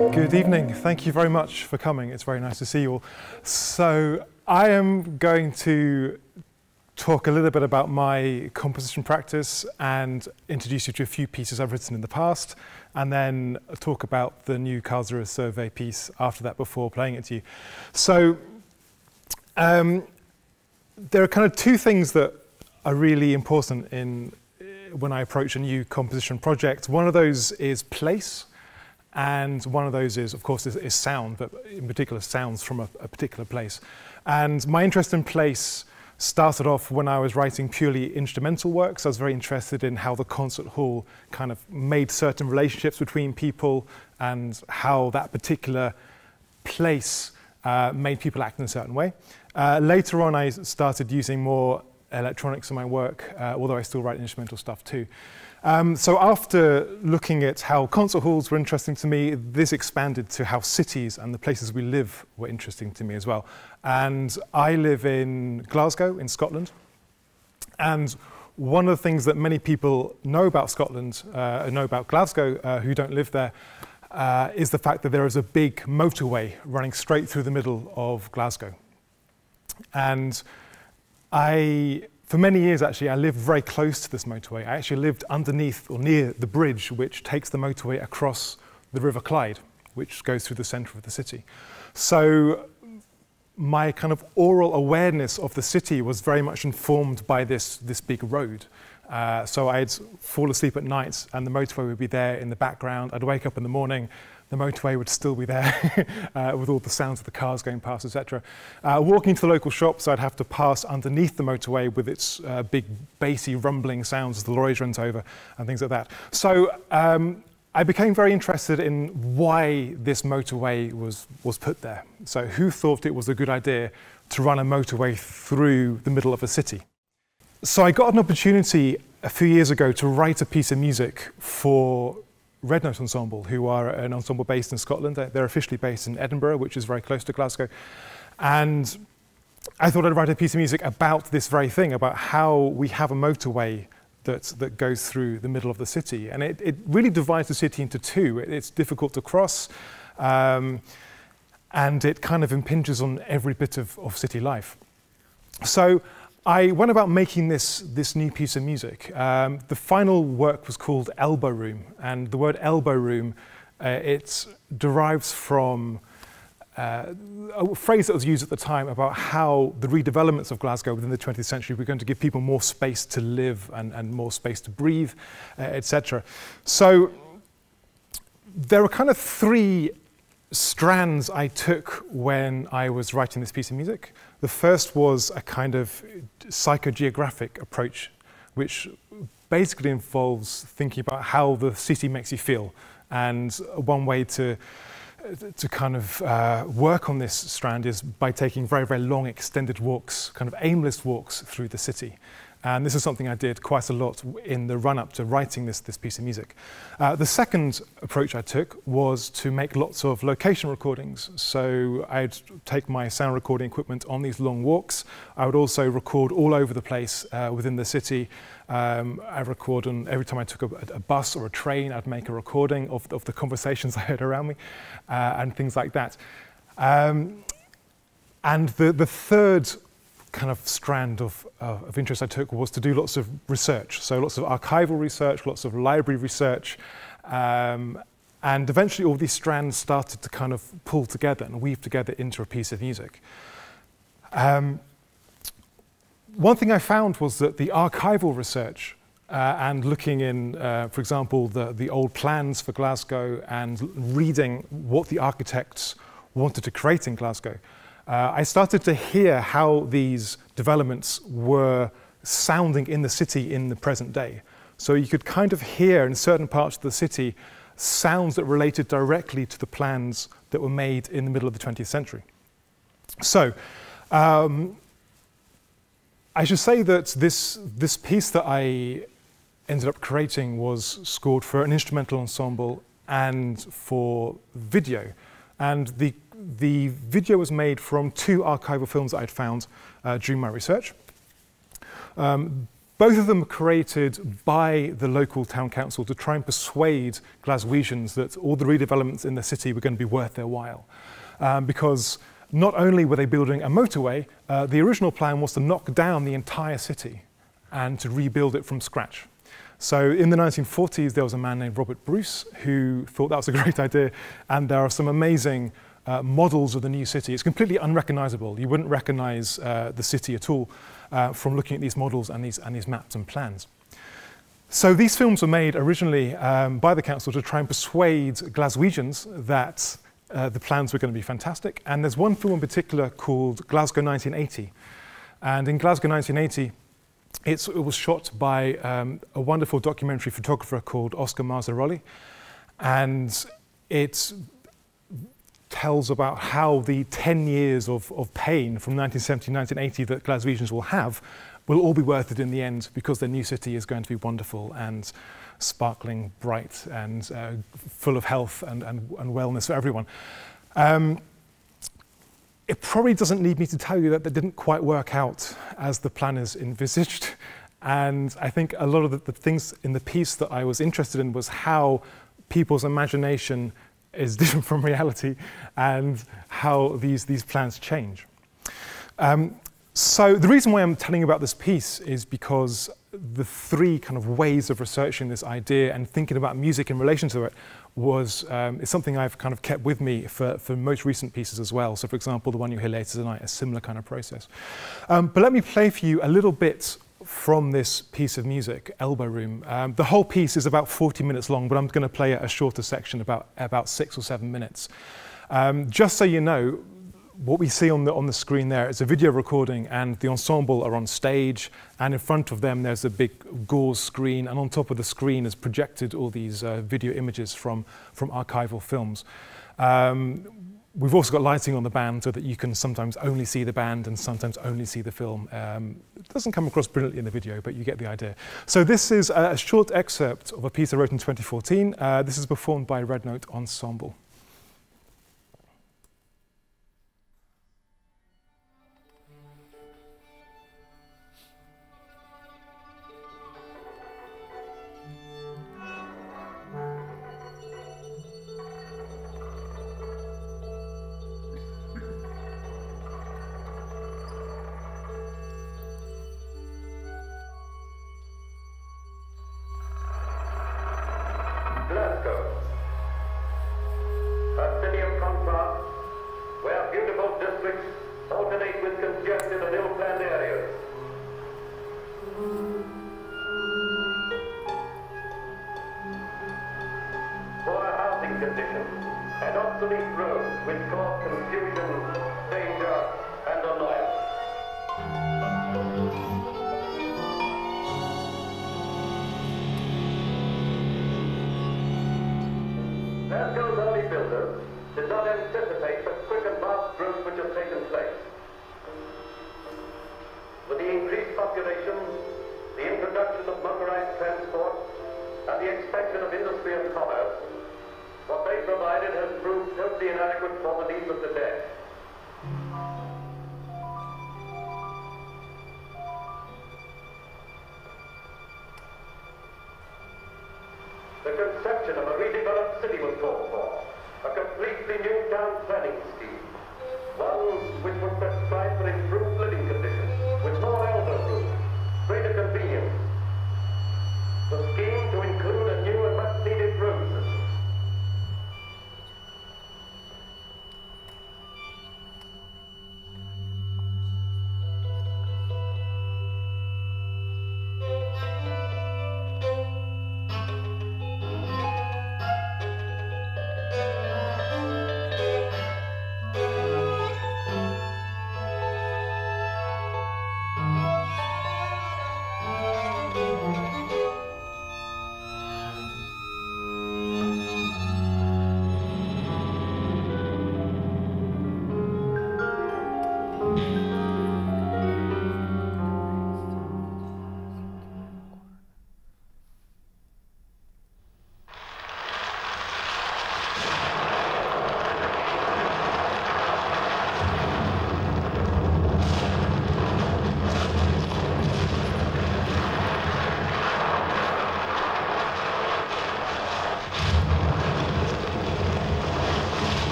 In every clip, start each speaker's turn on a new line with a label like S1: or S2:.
S1: Good evening. Thank you very much for coming. It's very nice to see you all. So, I am going to talk a little bit about my composition practice and introduce you to a few pieces I've written in the past, and then talk about the new Karlsruhe survey piece after that before playing it to you. So, um, there are kind of two things that are really important in when I approach a new composition project. One of those is place, and one of those is, of course, is, is sound, but in particular, sounds from a, a, particular place. And my interest in place started off when I was writing purely instrumental works. I was very interested in how the concert hall kind of made certain relationships between people and how that particular place uh, made people act in a certain way. Uh, later on, I started using more electronics in my work, uh, although I still write instrumental stuff too. Um, so after looking at how concert halls were interesting to me, this expanded to how cities and the places we live were interesting to me as well. And I live in Glasgow in Scotland. And one of the things that many people know about Scotland, uh, know about Glasgow, uh, who don't live there, uh, is the fact that there is a big motorway running straight through the middle of Glasgow. And I for many years, actually, I lived very close to this motorway. I actually lived underneath or near the bridge which takes the motorway across the River Clyde, which goes through the centre of the city. So my kind of aural awareness of the city was very much informed by this, this big road. Uh, so I'd fall asleep at night and the motorway would be there in the background. I'd wake up in the morning the motorway would still be there uh, with all the sounds of the cars going past, etc. Uh, walking to the local shops, I'd have to pass underneath the motorway with its uh, big bassy rumbling sounds as the lorries went over and things like that. So um, I became very interested in why this motorway was, was put there. So who thought it was a good idea to run a motorway through the middle of a city? So I got an opportunity a few years ago to write a piece of music for Red Note Ensemble, who are an ensemble based in Scotland. They're officially based in Edinburgh, which is very close to Glasgow. And I thought I'd write a piece of music about this very thing, about how we have a motorway that, that goes through the middle of the city. And it, it really divides the city into two. it's difficult to cross, um, and it kind of impinges on every bit of, of city life. So I went about making this, this new piece of music. Um, the final work was called Elbow Room, and the word elbow room, uh, it derives from uh, a phrase that was used at the time about how the redevelopments of Glasgow within the 20th century were going to give people more space to live and, and more space to breathe, uh, etc. So there are kind of three strands I took when I was writing this piece of music. The first was a kind of psychogeographic approach, which basically involves thinking about how the city makes you feel. And one way to to kind of uh, work on this strand is by taking very, very long extended walks, kind of aimless walks through the city. And this is something I did quite a lot in the run up to writing this, this piece of music. Uh, the second approach I took was to make lots of location recordings. So I'd take my sound recording equipment on these long walks. I would also record all over the place uh, within the city. Um, I record on every time I took a, a, bus or a train, I'd make a recording of, of the conversations I heard around me uh, and things like that. Um, and the, the third kind of strand of, uh, of interest I took was to do lots of research. So lots of archival research, lots of library research. Um, and eventually all these strands started to kind of pull together and weave together into a piece of music. Um, one thing I found was that the archival research uh, and looking in, uh, for example, the, the old plans for Glasgow and reading what the architects wanted to create in Glasgow, uh, I started to hear how these developments were sounding in the city in the present day. So you could kind of hear in certain parts of the city sounds that related directly to the plans that were made in the middle of the 20th century. So um, I should say that this, this piece that I ended up creating was scored for an instrumental ensemble and for video. And the the video was made from two archival films I'd found uh, during my research. Um, both of them were created by the local town council to try and persuade Glaswegians that all the redevelopments in the city were going to be worth their while. Um, because not only were they building a motorway, uh, the original plan was to knock down the entire city and to rebuild it from scratch. So in the 1940s, there was a man named Robert Bruce who thought that was a great idea, and there are some amazing uh, models of the new city. It's completely unrecognizable. You wouldn't recognize uh, the city at all uh, from looking at these models and these, and these maps and plans. So these films were made originally um, by the council to try and persuade Glaswegians that uh, the plans were going to be fantastic. And there's one film in particular called Glasgow 1980. And in Glasgow 1980, it was shot by um, a wonderful documentary photographer called Oscar Marzaroli. And it tells about how the 10 years of, of pain from 1970 to 1980 that Glaswegians will have will all be worth it in the end because their new city is going to be wonderful and sparkling, bright, and uh, full of health and, and, and wellness for everyone. Um, it probably doesn't need me to tell you that that didn't quite work out as the planners envisaged. And I think a lot of the, the things in the piece that I was interested in was how people's imagination is different from reality and how these, these plans change. Um, so the reason why I'm telling you about this piece is because the three kind of ways of researching this idea and thinking about music in relation to it was um, is something I've kind of kept with me for, for most recent pieces as well. So for example, the one you hear later tonight, a similar kind of process. Um, but let me play for you a little bit from this piece of music, Elbow Room. Um, the whole piece is about 40 minutes long, but I'm going to play a shorter section, about, about six or seven minutes. Um, just so you know, what we see on the, on the screen there is a video recording and the ensemble are on stage and in front of them there's a big gauze screen and on top of the screen is projected all these uh, video images from, from archival films. Um, we've also got lighting on the band so that you can sometimes only see the band and sometimes only see the film. Um, it doesn't come across brilliantly in the video, but you get the idea. So this is a, short excerpt of a piece I wrote in 2014. Uh, this is performed by Red Note Ensemble. proved simply an adequate for the needs of the day.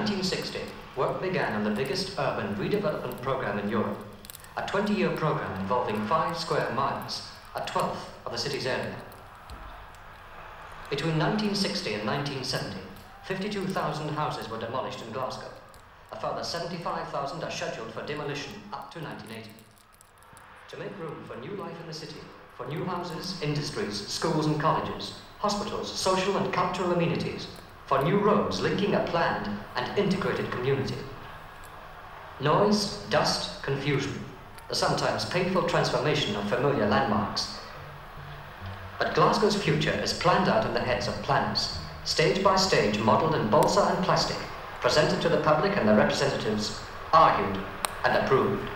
S2: 1960, work began on the biggest urban redevelopment program in Europe, a 20-year program involving five square miles, a twelfth of the city's area. Between 1960 and 1970, 52,000 houses were demolished in Glasgow. A further 75,000 are scheduled for demolition up to 1980. To make room for new life in the city, for new houses, industries, schools and colleges, hospitals, social and cultural amenities, for new roads linking a planned and integrated community. Noise, dust, confusion, the sometimes painful transformation of familiar landmarks. But Glasgow's future is planned out in the heads of planners, stage by stage modelled in balsa and plastic, presented to the public and their representatives, argued and approved.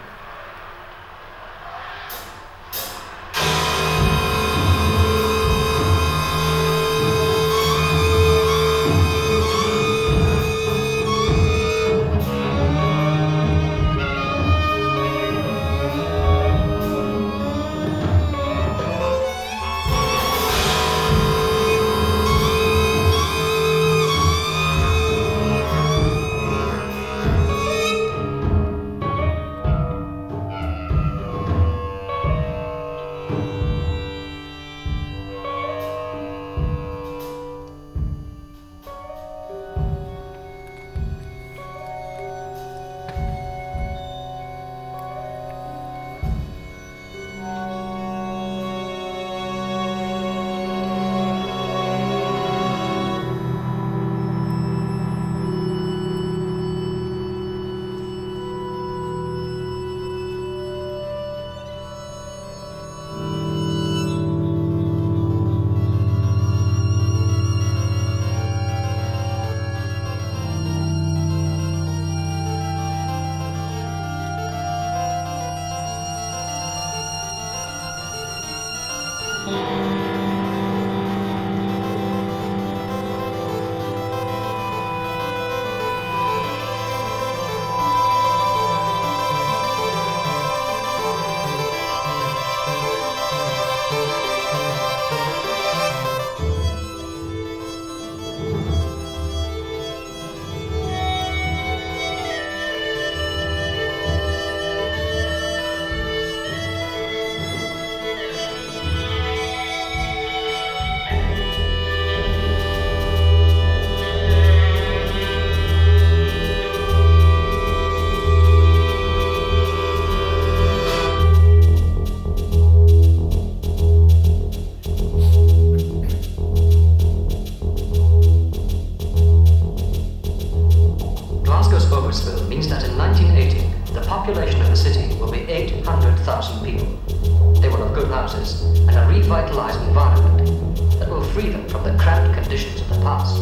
S2: That will free them from the cramped conditions of the past.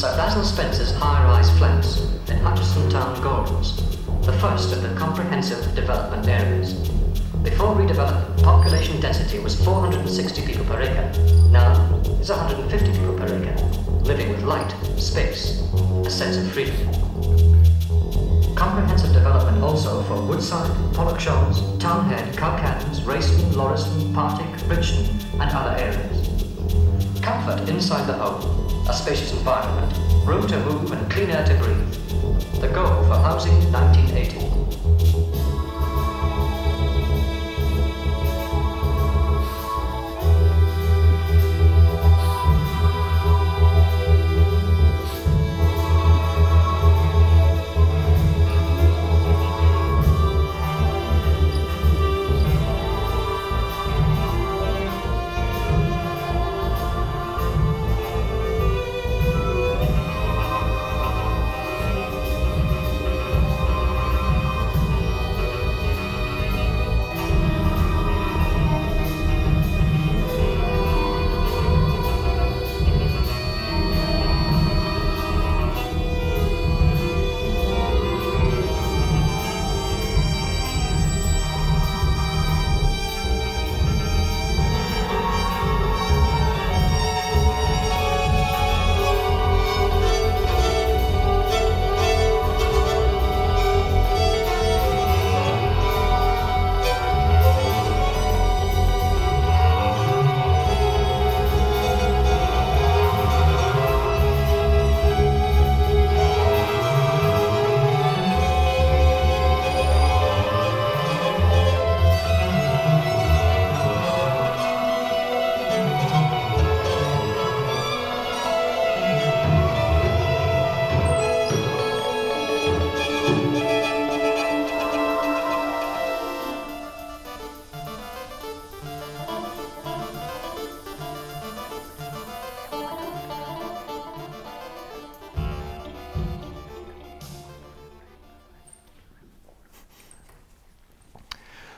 S2: Sir Basil Spence's high-rise flats in Hutchesontown Gardens, the first of the comprehensive development areas. Before redevelopment, population density was 460 people per acre. Now it's 150 people per acre, living with light, space, a sense of freedom. Comprehensive development also for Woodside, Pollokshaws, Townhead, Cowcaddens, Royston, Laurieston, Partick, Bridgeton, and other areas. Comfort inside the home, a spacious environment, room to move and clean air to breathe. The goal for Housing 1980.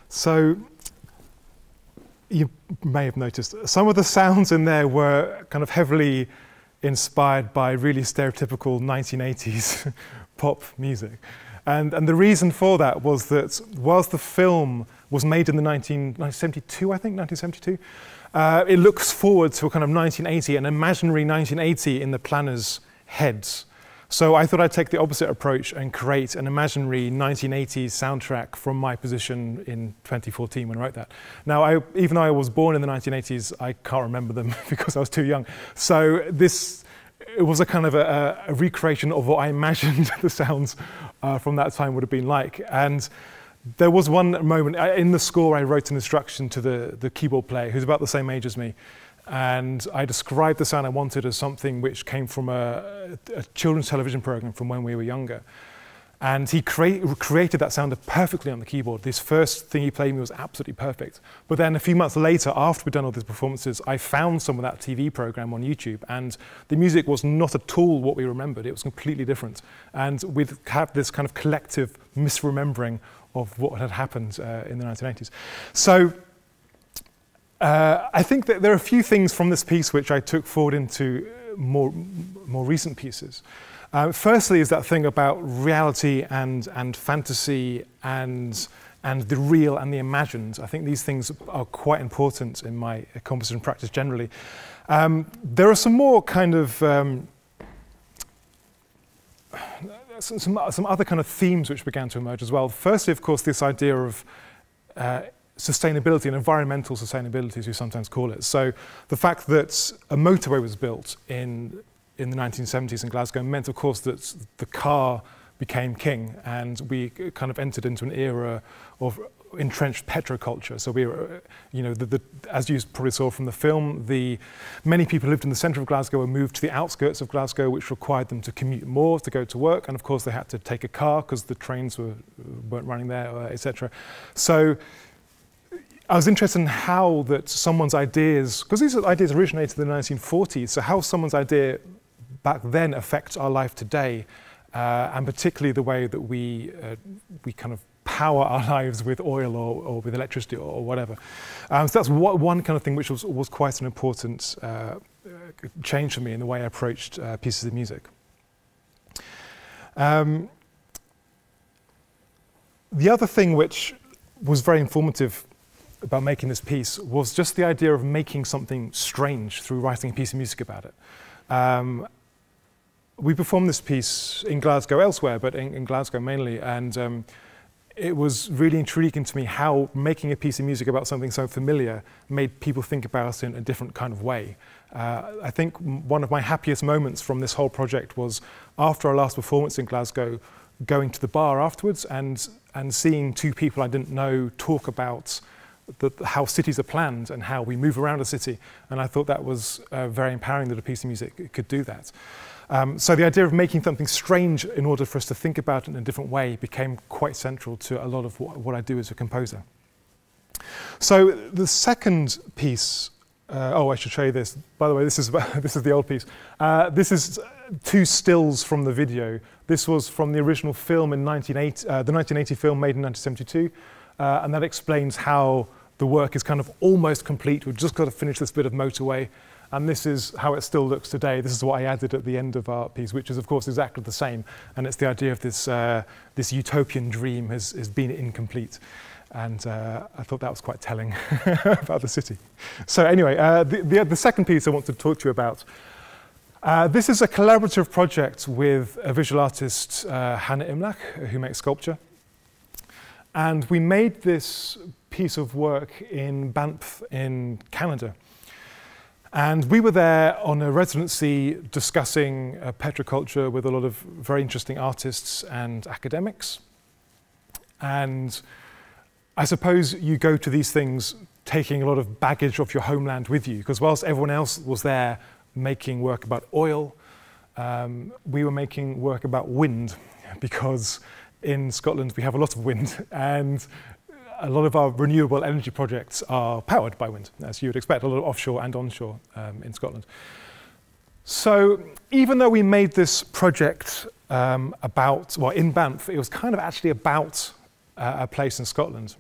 S1: So you may have noticed some of the sounds in there were kind of heavily inspired by really stereotypical 1980s pop music. And, and the reason for that was that whilst the film was made in the 19, 1972, I think, 1972, uh, it looks forward to a kind of 1980, an imaginary 1980 in the planners' heads. So I thought I'd take the opposite approach and create an imaginary 1980s soundtrack from my position in 2014 when I wrote that. Now, I, even though I was born in the 1980s, I can't remember them because I was too young. So this it was a kind of a, a recreation of what I imagined the sounds uh, from that time would have been like. And there was one moment in the score I wrote an instruction to the, the keyboard player who's about the same age as me and I described the sound I wanted as something which came from a, a children's television program from when we were younger. And he crea created that sound perfectly on the keyboard. This first thing he played me was absolutely perfect. But then a few months later, after we'd done all these performances, I found some of that TV program on YouTube, and the music was not at all what we remembered. It was completely different. And we'd have this kind of collective misremembering of what had happened uh, in the 1980s. So uh, I think that there are a few things from this piece which I took forward into more, more recent pieces. Uh, firstly, is that thing about reality and, and fantasy and, and the real and the imagined. I think these things are quite important in my composition practice generally. Um, there are some more kind of um, some, some, other kind of themes which began to emerge as well. Firstly, of course, this idea of uh, sustainability and environmental sustainability, as we sometimes call it. So the fact that a motorway was built in, in the 1970s in Glasgow meant, of course, that the car became king and we kind of entered into an era of entrenched petroculture. So we were, you know, the, the, as you probably saw from the film, the many people lived in the centre of Glasgow were moved to the outskirts of Glasgow, which required them to commute more to go to work, and of course they had to take a car because the trains were weren't running there, uh, etc. So I was interested in how that someone's ideas, because these ideas originated in the 1940s, so how someone's idea back then affects our life today, uh, and particularly the way that we, uh, we kind of power our lives with oil or, or with electricity or, or whatever. Um, so that's what, one kind of thing which was, was quite an important uh, change for me in the way I approached uh, pieces of music. Um, the other thing which was very informative about making this piece was just the idea of making something strange through writing a piece of music about it. Um, we performed this piece in Glasgow elsewhere, but in, in Glasgow mainly, and um, it was really intriguing to me how making a piece of music about something so familiar made people think about it in a different kind of way. Uh, I think one of my happiest moments from this whole project was after our last performance in Glasgow, going to the bar afterwards and, and seeing two people I didn't know talk about the, how cities are planned and how we move around a city. And I thought that was uh, very empowering that a piece of music could do that. Um, so the idea of making something strange in order for us to think about it in a different way became quite central to a lot of what, what I do as a composer. So the second piece, uh, oh, I should show you this. By the way, this is, this is the old piece. Uh, this is two stills from the video. This was from the original film in 1980, uh, the 1980 film made in 1972, uh, and that explains how the work is kind of almost complete. We've just got to finish this bit of motorway. And this is how it still looks today. This is what I added at the end of our piece, which is, of course, exactly the same. And it's the idea of this, uh, this utopian dream has, has been incomplete. And uh, I thought that was quite telling about the city. So anyway, uh, the, the, the, second piece I want to talk to you about, uh, this is a collaborative project with a visual artist, uh, Hannah Imlach, who makes sculpture. And we made this piece of work in Banff in Canada. And we were there on a residency discussing uh, petroculture with a lot of very interesting artists and academics. And I suppose you go to these things taking a lot of baggage of your homeland with you, because whilst everyone else was there making work about oil, um, we were making work about wind, because in Scotland we have a lot of wind, and a lot of our renewable energy projects are powered by wind, as you would expect, a lot of offshore and onshore um, in Scotland. So even though we made this project um, about, well, in Banff, it was kind of actually about uh, a place in Scotland.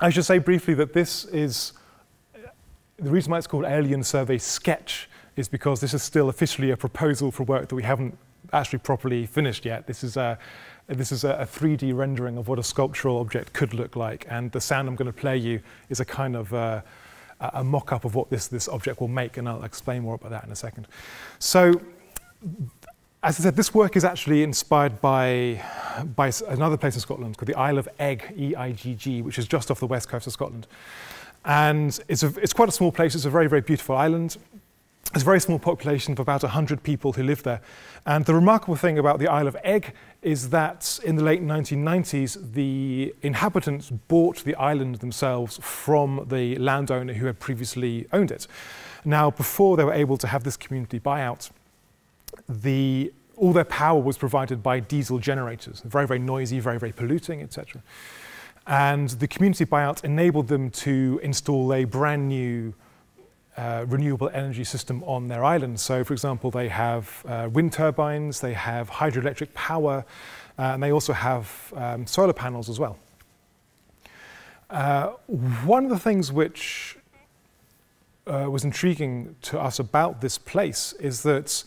S1: I should say briefly that this is the reason why it's called Aeolian Survey Sketch is because this is still officially a proposal for work that we haven't actually properly finished yet. This is a, this is a, 3D rendering of what a sculptural object could look like, and the sound I'm going to play you is a kind of uh, a mock-up of what this, this object will make, and I'll explain more about that in a second. So, as I said, this work is actually inspired by, by another place in Scotland called the Isle of Eigg, E-I-G-G, which is just off the west coast of Scotland. And it's, a, it's quite a small place. It's a very, very beautiful island. It's a very small population of about 100 people who live there. And the remarkable thing about the Isle of Eigg is that in the late 1990s, the inhabitants bought the island themselves from the landowner who had previously owned it. Now, before they were able to have this community buyout, the, all their power was provided by diesel generators, very, very noisy, very, very polluting, etc. And the community buyout enabled them to install a brand new uh, renewable energy system on their island. So, for example, they have uh, wind turbines, they have hydroelectric power, uh, and they also have um, solar panels as well. Uh, one of the things which uh, was intriguing to us about this place is that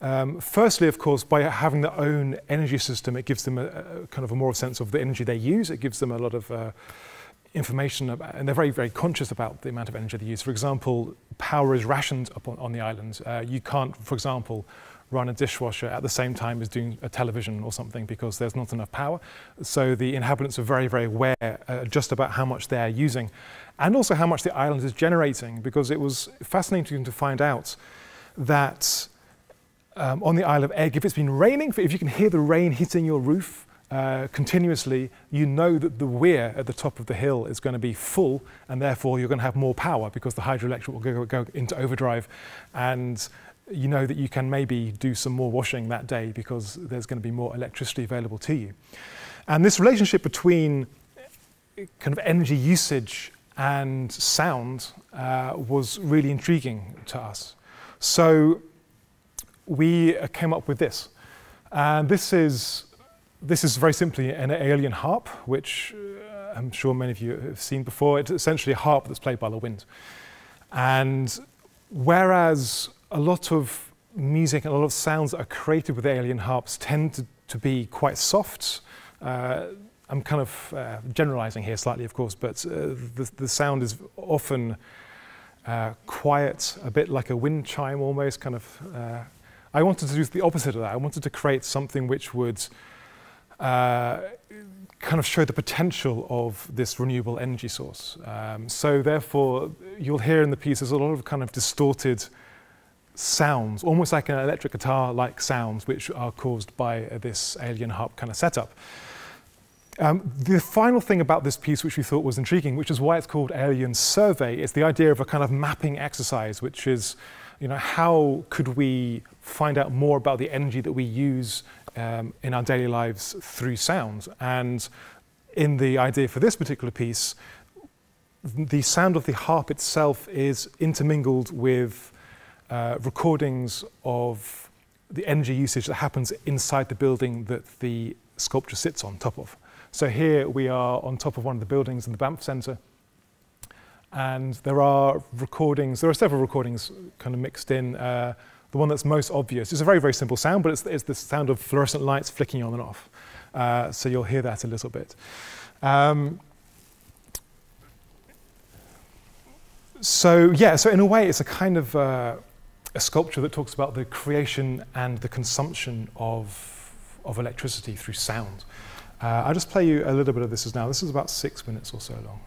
S1: um, firstly, of course, by having their own energy system, it gives them a, a, kind of a moral sense of the energy they use. It gives them a lot of uh, information, about, and they're very, very conscious about the amount of energy they use. For example, power is rationed upon, on the island. Uh, you can't, for example, run a dishwasher at the same time as doing a television or something because there's not enough power. So the inhabitants are very, very aware uh, just about how much they're using and also how much the island is generating because it was fascinating to find out that um, on the Isle of Eigg, if it's been raining, if you can hear the rain hitting your roof uh, continuously, you know that the weir at the top of the hill is going to be full, and therefore you're going to have more power because the hydroelectric will go, go into overdrive. And you know that you can maybe do some more washing that day because there's going to be more electricity available to you. And this relationship between kind of energy usage and sound uh, was really intriguing to us. So we came up with this. And this is, this is very simply an aeolian harp, which uh, I'm sure many of you have seen before. It's essentially a harp that's played by the wind. And whereas a lot of music and a lot of sounds that are created with aeolian harps tend to, to be quite soft, uh, I'm kind of uh, generalizing here slightly, of course, but uh, the, the sound is often uh, quiet, a bit like a wind chime almost, kind of I wanted to do the opposite of that. I wanted to create something which would uh, kind of show the potential of this renewable energy source. Um, so therefore, you'll hear in the piece there's a lot of kind of distorted sounds, almost like an electric guitar-like sounds, which are caused by uh, this aeolian harp kind of setup. Um, the final thing about this piece, which we thought was intriguing, which is why it's called Aeolian Survey, is the idea of a kind of mapping exercise, which is, you know, how could we find out more about the energy that we use um, in our daily lives through sound. And in the idea for this particular piece, the sound of the harp itself is intermingled with uh, recordings of the energy usage that happens inside the building that the sculpture sits on top of. So here we are on top of one of the buildings in the Banff Centre. And there are recordings, there are several recordings kind of mixed in. Uh, the one that's most obvious. It's a very, very simple sound, but it's, it's the sound of fluorescent lights flicking on and off. Uh, so you'll hear that a little bit. Um, so yeah, so in a way, it's a kind of uh, a sculpture that talks about the creation and the consumption of, of electricity through sound. Uh, I'll just play you a little bit of this now. This is about six minutes or so long.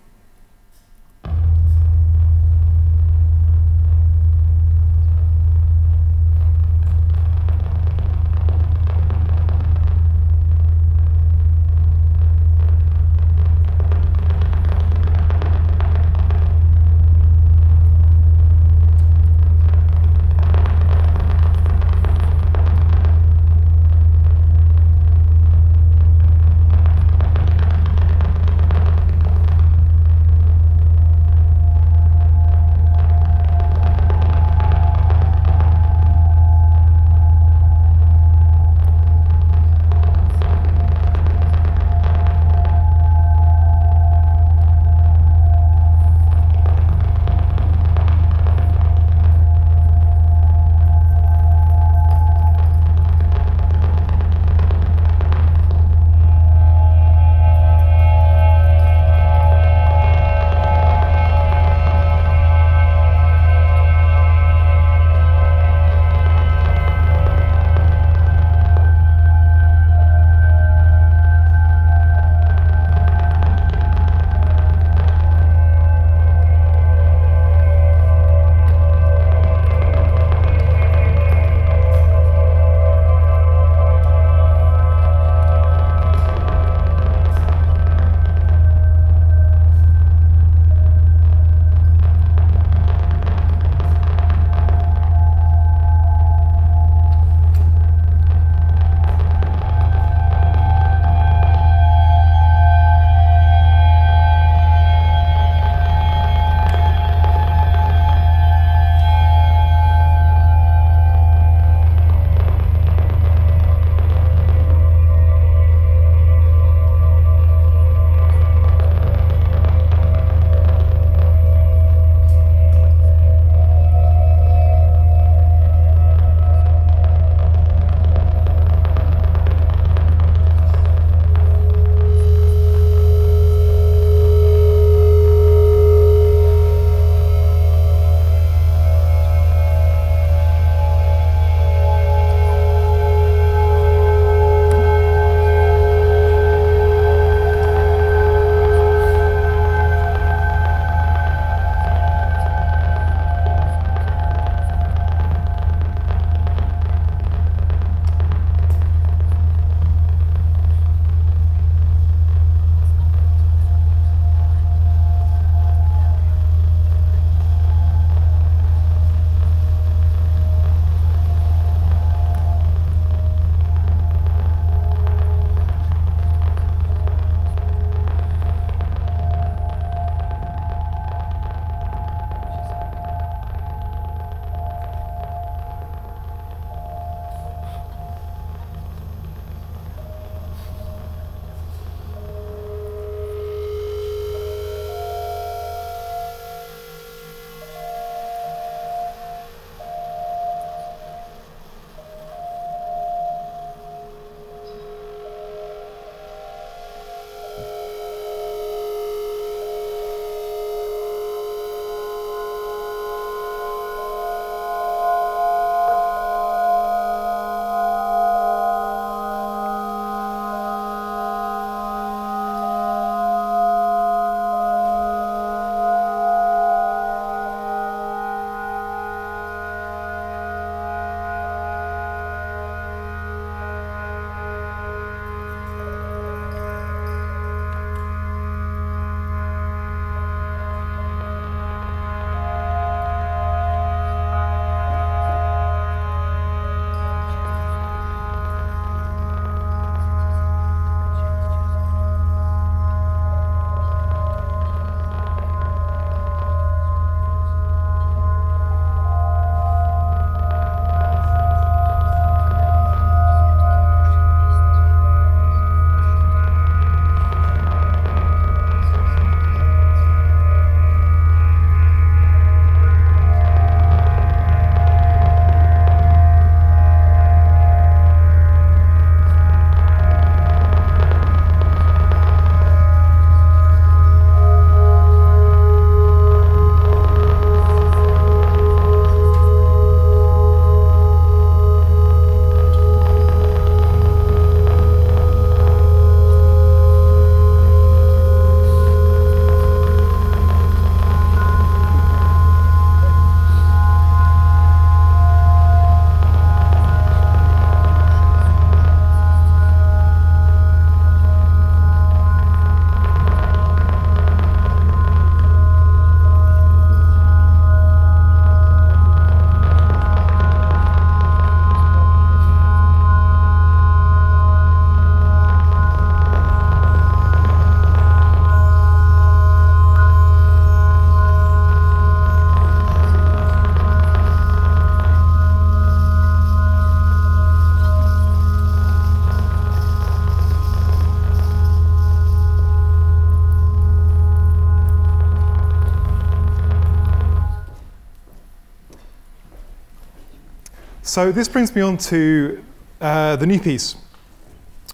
S1: So this brings me on to uh, the new piece,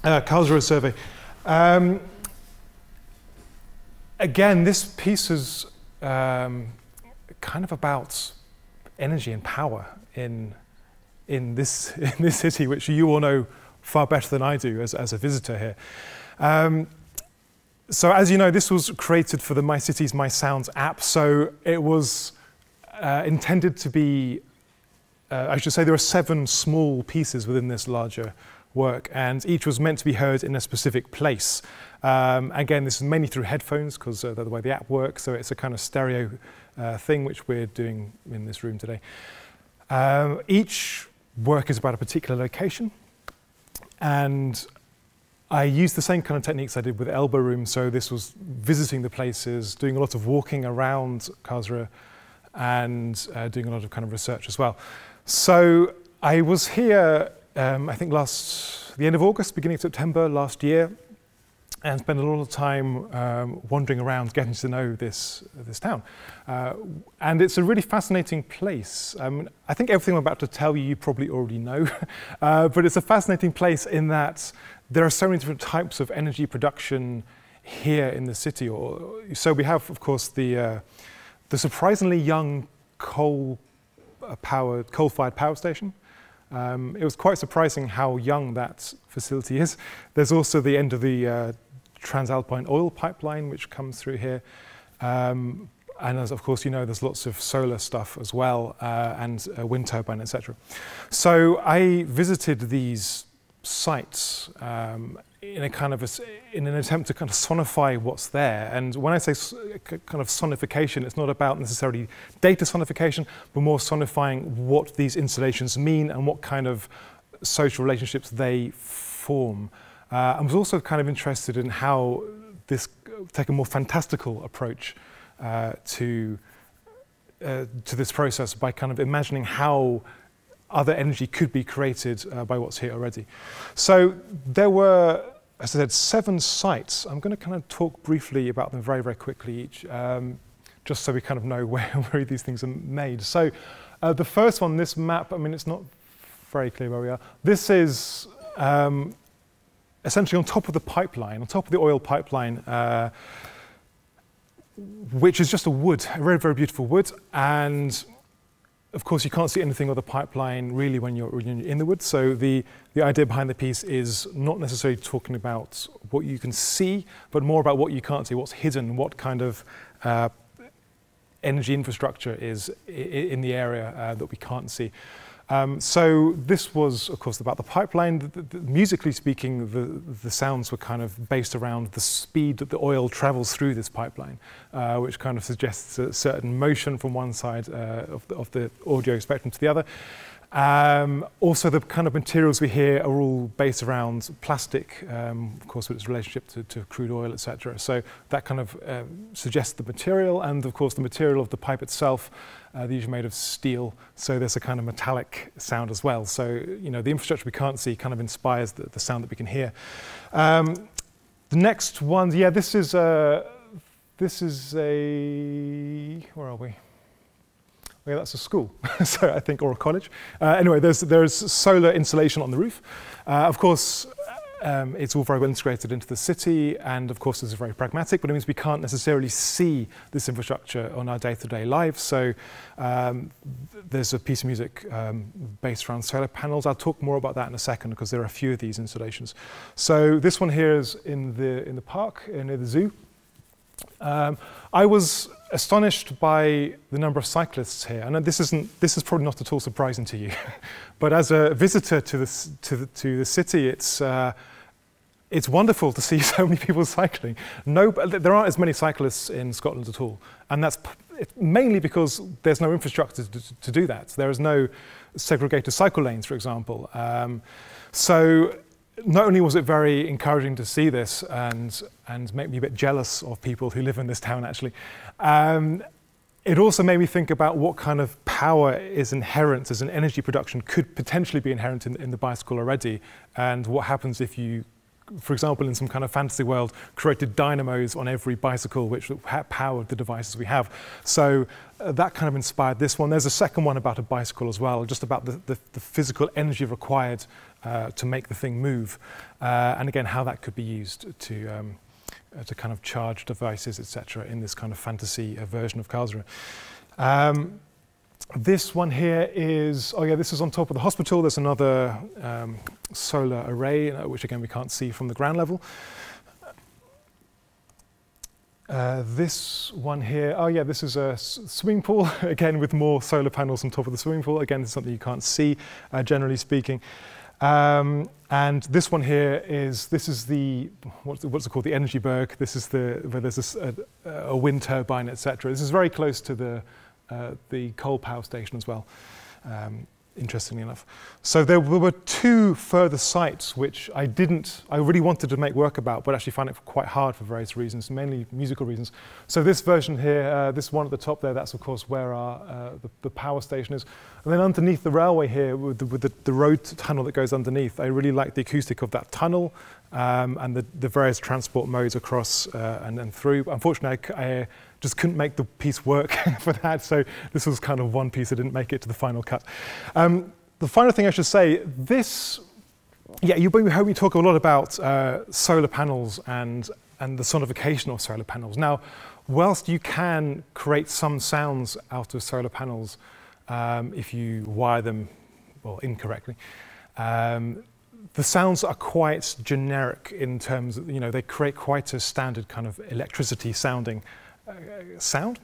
S1: uh, Karlsruhe Survey. Um, again, this piece is um, kind of about energy and power in, in, this, in this city, which you all know far better than I do as, as a visitor here. Um, so as you know, this was created for the My Cities, My Sounds app. So it was uh, intended to be, uh, I should say there are seven small pieces within this larger work, and each was meant to be heard in a specific place. Um, again, this is mainly through headphones because uh, the way the app works, so it's a kind of stereo uh, thing which we're doing in this room today. Um, each work is about a particular location, and I used the same kind of techniques I did with Elbow Room. So this was visiting the places, doing a lot of walking around Karlsruhe, and uh, doing a lot of kind of research as well. So I was here, um, I think last the end of August, beginning of September last year, and spent a lot of time um, wandering around, getting to know this this town. Uh, and it's a really fascinating place. Um, I think everything I'm about to tell you, you probably already know, uh, but it's a fascinating place in that there are so many different types of energy production here in the city. Or, so we have, of course, the, uh, the surprisingly young coal-powered, uh, coal-fired power station. Um, it was quite surprising how young that facility is. There's also the end of the uh, Transalpine oil pipeline, which comes through here. Um, and as of course you know, there's lots of solar stuff as well, uh, and wind turbine, etc. So I visited these sites um, in a kind of a, in an attempt to kind of sonify what's there. And when I say kind of sonification, it's not about necessarily data sonification, but more sonifying what these installations mean and what kind of social relationships they form. Uh, I was also kind of interested in how this take a more fantastical approach uh, to uh, to this process by kind of imagining how other energy could be created uh, by what's here already. So there were, as I said, seven sites. I'm going to kind of talk briefly about them very, very quickly each, um, just so we kind of know where, where these things are made. So uh, the first one, this map, I mean, it's not very clear where we are. This is um, essentially on top of the pipeline, on top of the oil pipeline, uh, which is just a wood, a very, very beautiful wood. And of course, you can't see anything of the pipeline really when you're, when you're in the woods. So the, the idea behind the piece is not necessarily talking about what you can see, but more about what you can't see, what's hidden, what kind of uh, energy infrastructure is in the area uh, that we can't see. Um, so this was, of course, about the pipeline. The, the, musically speaking, the, the sounds were kind of based around the speed that the oil travels through this pipeline, uh, which kind of suggests a certain motion from one side uh, of, the, of the audio spectrum to the other. Um, also, the kind of materials we hear are all based around plastic, um, of course, with its relationship to, to crude oil, etc. So that kind of um, suggests the material, and of course, the material of the pipe itself, uh, are made of steel, so there's a kind of metallic sound as well. So, you know, the infrastructure we can't see kind of inspires the, the sound that we can hear. Um, the next one, yeah, this is a, this is a, where are we? Yeah, that's a school, so I think, or a college. Uh, anyway, there's, there's solar insulation on the roof. Uh, of course, um, it's all very well integrated into the city, and of course, this is very pragmatic, but it means we can't necessarily see this infrastructure on our day-to-day lives. So um, there's a piece of music um, based around solar panels. I'll talk more about that in a second because there are a few of these installations. So this one here is in the in the park near the zoo. Um, I was astonished by the number of cyclists here. And this, isn't, this is probably not at all surprising to you. but as a visitor to, to, the, to the city, it's, uh, it's wonderful to see so many people cycling. No, there aren't as many cyclists in Scotland at all. And that's mainly because there's no infrastructure to, to do that. There is no segregated cycle lanes, for example. Um, so not only was it very encouraging to see this and, and make me a bit jealous of people who live in this town, actually, um, it also made me think about what kind of power is inherent as an energy production could potentially be inherent in, in the bicycle already, and what happens if you for example, in some kind of fantasy world, created dynamos on every bicycle, which powered the devices we have. So uh, that kind of inspired this one. There's a second one about a bicycle as well, just about the, the, the physical energy required uh, to make the thing move, uh, and again, how that could be used to, um, uh, to kind of charge devices, etc., in this kind of fantasy uh, version of Karlsruhe. Um, this one here is, oh yeah, this is on top of the hospital. There's another um, solar array, uh, which again we can't see from the ground level. Uh, this one here, oh yeah, this is a swimming pool, again with more solar panels on top of the swimming pool. Again, it's something you can't see, uh, generally speaking. Um, and this one here is, this is the, what's, what's it called, the Energieberg. This is the, where there's a, a, a wind turbine, etc. This is very close to the, uh, the coal power station as well. Um, interestingly enough. So there were two further sites which I didn't, I really wanted to make work about, but actually found it quite hard for various reasons, mainly musical reasons. So this version here, uh, this one at the top there, that's of course where our, uh, the, the, power station is. And then underneath the railway here, with the, with the, the road tunnel that goes underneath, I really like the acoustic of that tunnel um, and the, the various transport modes across uh, and, and through. Unfortunately, I, I just couldn't make the piece work for that. So this was kind of one piece that didn't make it to the final cut. Um, the final thing I should say, this, yeah, you heard me talk a lot about uh, solar panels and, and the sonification of solar panels. Now, whilst you can create some sounds out of solar panels um, if you wire them, well, incorrectly, um, the sounds are quite generic in terms of, you know, they create quite a standard kind of electricity sounding sound.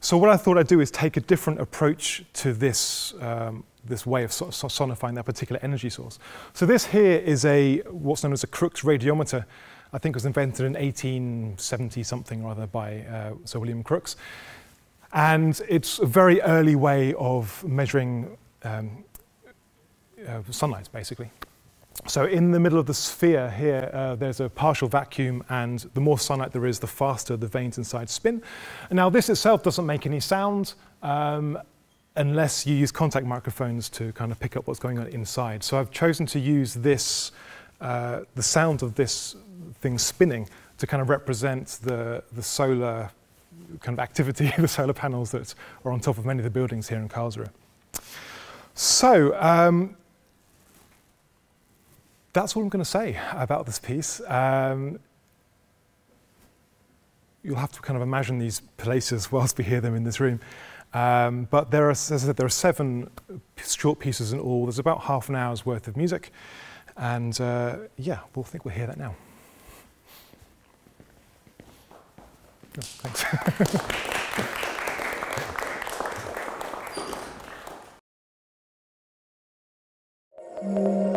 S1: So what I thought I'd do is take a different approach to this, um, this way of so sonifying that particular energy source. So this here is a what's known as a Crookes radiometer. I think it was invented in 1870 something or other by uh, Sir William Crookes. And it's a very early way of measuring um, uh, sunlight, basically. So in the middle of the sphere here, uh, there's a partial vacuum, and the more sunlight there is, the faster the vanes inside spin. Now this itself doesn't make any sound um, unless you use contact microphones to kind of pick up what's going on inside. So I've chosen to use this, uh, the sound of this thing spinning to kind of represent the, the solar kind of activity, the solar panels that are on top of many of the buildings here in Karlsruhe. So, um, that's all I'm going to say about this piece. Um, you'll have to kind of imagine these places whilst we hear them in this room. Um, but there are, as I said, there are seven short pieces in all. There's about half an hour's worth of music. And uh, yeah, we'll think we'll hear that now. Oh, thanks.